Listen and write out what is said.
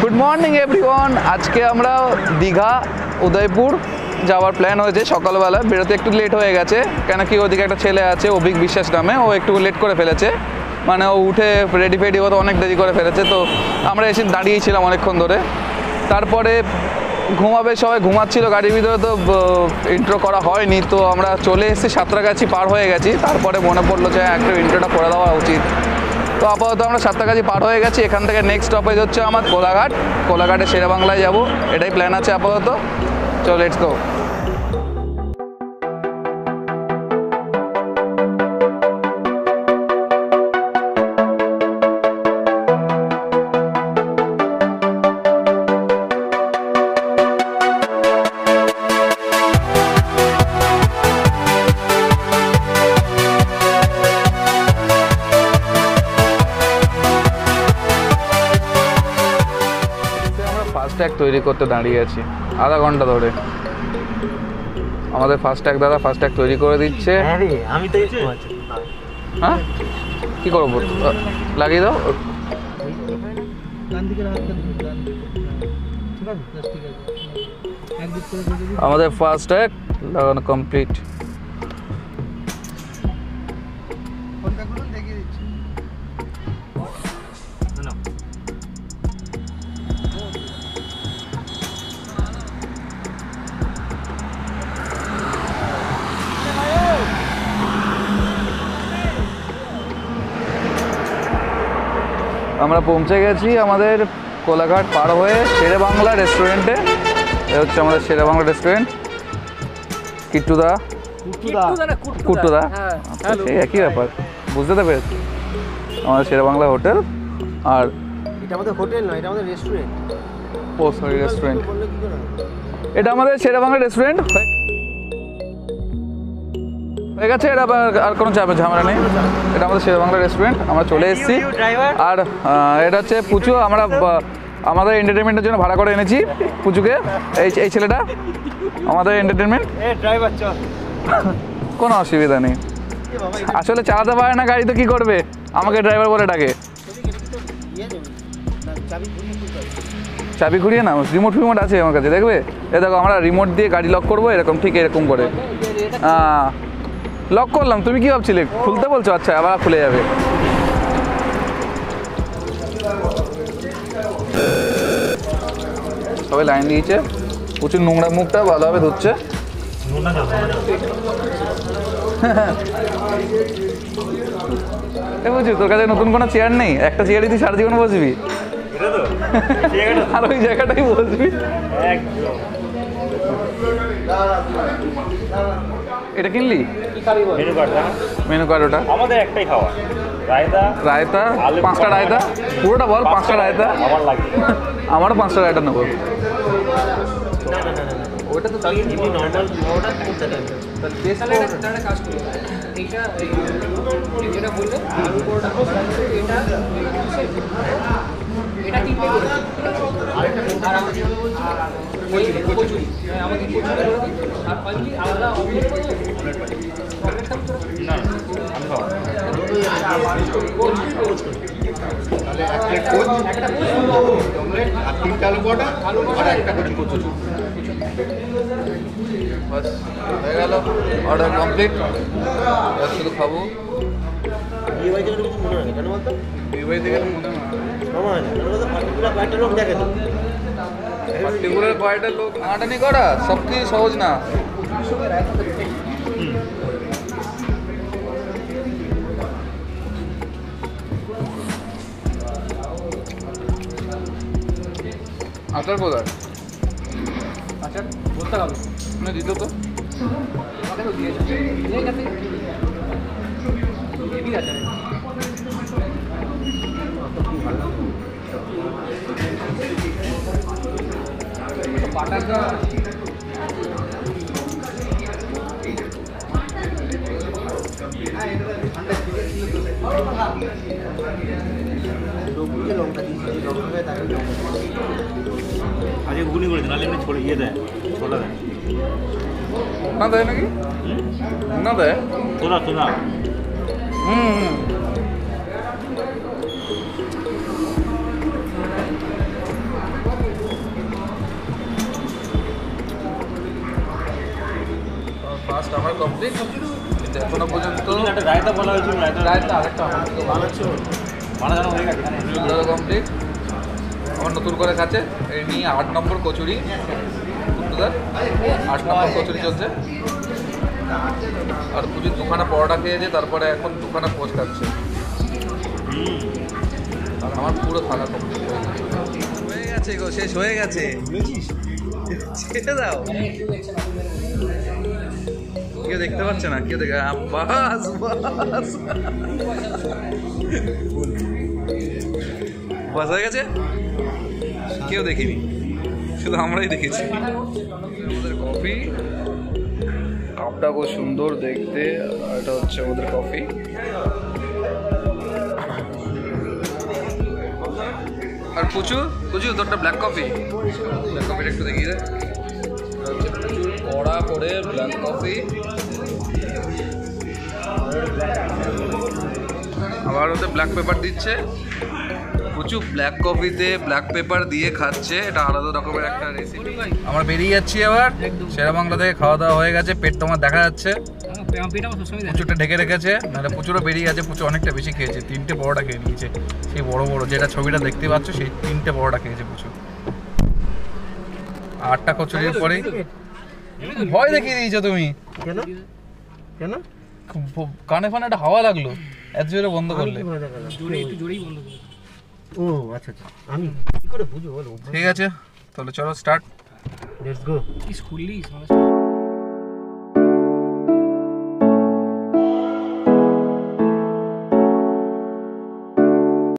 Good morning everyone আজকে আমরা দীঘা উদয়পুর যাওয়ার প্ল্যান হয়েছে। সকালবেলা বেরোতে একটু লেট হয়ে গেছে। কেন কি ওদিকে একটা ছেলে আছে অভিক বিশ্বাস নামে। ও একটু লেট করে ফেলেছে। মানে ও উঠে রেডি ফেডি হতে অনেক দেরি করে ফেলেছে। তো আমরা এসে দাঁড়িয়েছিলাম অনেকক্ষণ ধরে। তারপরে ঘুমাবে সবাই ঘুমাচ্ছিল। গাড়ির ভিতরে তো ইন্ট্রো করা হয়নি। তো আমরা চলে এসেছি সাঁতরাগাছি পার হয়ে গেছি। তারপরে মনে পড়ল যে হ্যাঁ, একটু ইন্ট্রোটা করে দেওয়া উচিত। তো আপাতত আমরা সাতটাকাজি পার হয়ে গেছি। এখান থেকে নেক্সট স্টপেজ হচ্ছে আমার কোলাঘাট। কোলাঘাটে শেরে বাংলায় যাব। এটাই প্ল্যান আছে আপাতত। চলো লেটস গো ট্যাগ তৈরি করতে দাঁড়িয়ে আছি। আধা ঘণ্টা ধরে। আমাদের ফার্স্ট ট্যাগ দাদা ফার্স্ট ট্যাগ তৈরি করে দিচ্ছে। হ্যাঁ আমি তো হ্যাঁ? কী করব? লাগিয়ে দাও। আমাদের ফার্স্ট ট্যাগ লাগানো কমপ্লিট আমরা পৌঁছে গেছি আমাদের কোলাঘাট পার হয়ে শেরে বাংলা রেস্টুরেন্টে এ হচ্ছে আমাদের শেরে বাংলা রেস্টুরেন্ট কিট্টুদা। কুট্টুদা। আচ্ছা, সেই একই ব্যাপার। বুঝতে তো পেরেছি। আমাদের শেরে বাংলা হোটেল আর এটা আমাদের হোটেল নয় এটা আমাদের রেস্টুরেন্ট ও সরি রেস্টুরেন্ট বললে কি করে হবে? এটা আমাদের শেরে বাংলা রেস্টুরেন্ট হয়ে গেছে এটা আর কোনো ঝামেলা নেই। এটা আমাদের শেরে বাংলা রেস্টুরেন্ট আমরা চলে এসেছি। আর এটা হচ্ছে পুচু আমরা আমাদের এন্টারটেনমেন্টের জন্য ভাড়া করে এনেছি পুচুকে। এই এই ছেলেটা আমাদের এন্টারটেনমেন্ট ড্রাইভার কোনো অসুবিধা নেই। আসলে চালাতে পারে না গাড়ি তো কি করবে? আমাকে ড্রাইভার বলে ডাকে। চাবি ঘুরিয়ে চাবি ঘুরিয়ে না রিমোট ফিমোট আছে আমার কাছে দেখবে? এ দেখো আমরা রিমোট দিয়ে গাড়ি লক করব এরকম ঠিক এরকম করে। লক করলাম তুমি কি ভাবছিলে? খুলতে বলছো? আচ্ছা আবার খুলে যাবে। সবাই লাইন দিয়েছে প্রচুর নোংরা মুখটা ভালোভাবে ধুচ্ছে। এ বুঝি তোর কাছে নতুন কোনো চেয়ার নেই? একটা চেয়ারই তুই সারা জীবন বসবি? আর ওই জায়গাটাই বসবি? এটা কিনলি? মেনু মেনু কার্ড ওটা? আমাদের একটাই খাওয়া। রায়তা রায়তা পাঁচটা রায়তা? পুরোটা বল পাঁচটা রায়তা? আমার লাগবে। আমারও পাঁচটা রায়তা নেব। না না না না না ওটা তো তাহলে এমনি নর্মাল ওটা করতে হবে তাহলে একটা তাহলে কাজ করি এইটা যেটা বললে আলু পরোটা এটা এটা তিনটে করে দিন। আর আমাকে ওই কচুরি হ্যাঁ, আমাকে কচুরি আর পাঞ্জি আলাদা অমলেট? একটা কোচ, আলু পরোটা, বাস হয়ে গেল অর্ডার কমপ্লিট শুধু খাব বিয়ে বাড়িতে কোনো কিছু মনে হয় না কেন বলতো? বিবাহ থেকে মনে হয় মনে হয় না। কেন বলতো? পার্টিকুলার কয়েকটা লোক দেখে তো পার্টিকুলার কয়টা লোক আটানি করা? সব কিছু সহজ না? আচার কোথায়? আচ্ছা বলতে হবে না দিত তো। দিয়েছে। આજે ઉગની ગોળી ના લેને છોડી ये दे छोड़ा दे ना दे ना की ना दे थोड़ा थोड़ा हम्म ফার্স্ট আমার কমপ্লিট কিন্তু এখনও পর্যন্ত একটা রায়তা বলা হয়েছিল রায়তা রায়তা আরেকটা বানানো হয়ে গেছে কমপ্লিট আমার নতুন করে খাচ্ছে এই নিয়ে আট নম্বর কচুরি। আট নম্বর কচুরি চলছে। আর পুজোর দুখানা পরোটা খেয়েছে তারপরে এখন দুখানা পোচ খাচ্ছে। আর আমার পুরো খানা কমপ্লিট হয়ে গেছে। গো শেষ হয়ে গেছে। ছেড়ে দাও। কেউ দেখতে পাচ্ছে না? কেউ দেখে বাস বাস। বাস হয়ে গেছে? কেউ দেখিনি। শুধু আমরাই দেখেছি। আমাদের কফি। কাপটা খুব সুন্দর দেখতে। এটা হচ্ছে আমাদের কফি। আর প্রচুর প্রচুর তোরটা ব্ল্যাক কফি ব্ল্যাক কফিটা একটু দেখিয়ে দে। এটা হচ্ছে প্রচুর কড়া করে ব্ল্যাক কফি আবার ওতে ব্ল্যাক পেপার দিচ্ছে। প্রচুর ব্ল্যাক কফিতে ব্ল্যাক পেপার দিয়ে খাচ্ছে। এটা আলাদা রকমের একটা রেসিপি আমরা বেরিয়ে যাচ্ছি আবার। সেরা বাংলা থেকে খাওয়া দাওয়া হয়ে গেছে। পেট তোমার দেখা যাচ্ছে। প্রচুরটা ঢেকে রেখেছে। নাহলে প্রচুরও বেরিয়ে গেছে। প্রচুর অনেকটা বেশি খেয়েছে। তিনটে বড়টা খেয়ে নিয়েছে। সেই বড় বড় যেটা ছবিটা দেখতে পাচ্ছ, সেই তিনটে বড়টা খেয়েছে প্রচুর। আটটা কচুরির পরে ভয় দেখিয়ে দিয়েছ তুমি। কেন? কেন? কানে ফানে একটা হাওয়া লাগল। এত জোরে বন্ধ করলে। ও আচ্ছা আচ্ছা। আমি কি করে বুঝব বলো? ঠিক আছে তাহলে চলো স্টার্ট লেটস গো কি খুললি